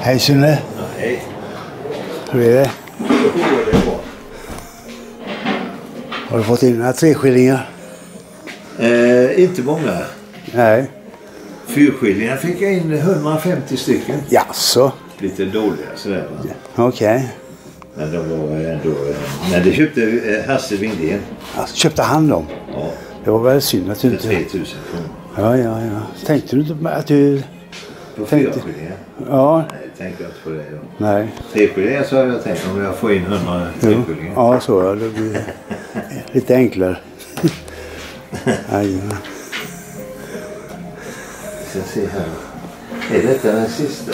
Hej Sune, Nej, hur är det? Jo, det är bra. Har du fått in några treskillingar? Eh, inte många. Nej. Fyrskillingar fick jag in 150 stycken. Jaså? Lite dåliga sådär va. Okej. Men de var ändå... eh, Men det köpte eh, Hasse Windén. Alltså, köpte han dem? Ja, Det var väl synd att du inte... 3000 kronor. Ja, ja, ja. Tänkte du inte att du... På fyrskillingar? Ja, Nej, tänkte jag inte på det. Ja. nej. Treskillingar så har jag tänkt om jag får in 100 Jo. treskillingar. Ja, så ja. Det blir lite enklare. Aj, ja. Vi ska se här. Är detta den sista?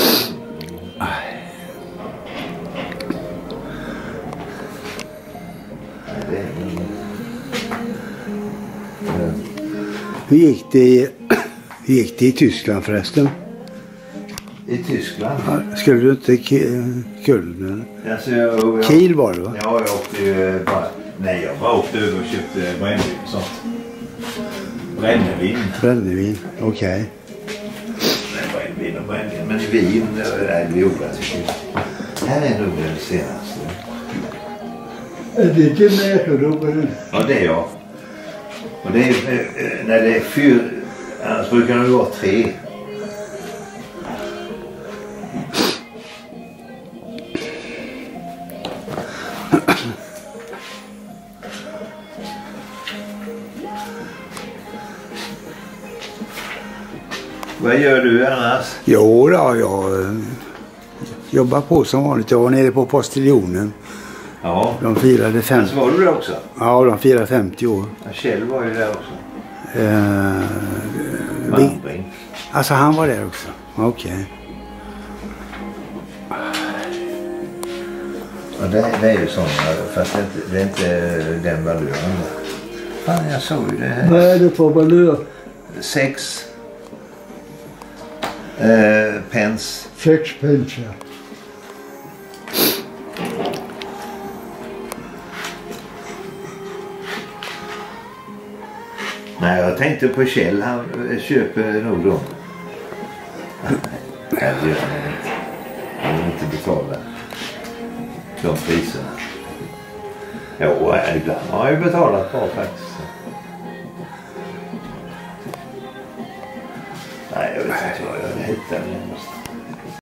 Hur gick det i, hur gick det i Tyskland förresten? I Tyskland? Ja, Skulle du inte till Köln? Alltså, jag, jag, Kiel var det va? Ja, jag åkte ju bara... Nej, jag bara åkte över och köpte brännvin och sånt. Brännvin. Brännvin, okej. Nej, brännvin och brännvin. Men vin, nej, viola tycker jag. Här är nog den senaste. Är det inte närodobben? Ja, det är jag. Och det är eh, när det är fyra... Annars brukar det vara tre. Vad gör du annars? Jo då, jag eh, jobbar på som vanligt. Jag var nere på Postiljonen. Ja. De firade, fem, Så var du där också? ja, de firade 50 år. Ja, Kjell var ju där också. Eh, vi, alltså han var där också? Okej. Ja, det, det är ju sådana, fast det är inte, det är inte den valören. Fan, jag såg ju det här. Vad är det för valör? Sex eh, pence. Sex pence, ja. Nej, jag tänkte på Kjell. Han köper nog dem. Nej, det gör han inte. Han vill inte betala de priserna. Jo, ibland har jag ju betalat bra faktiskt. Nej, jag vet inte vad jag hittar. Jag måste...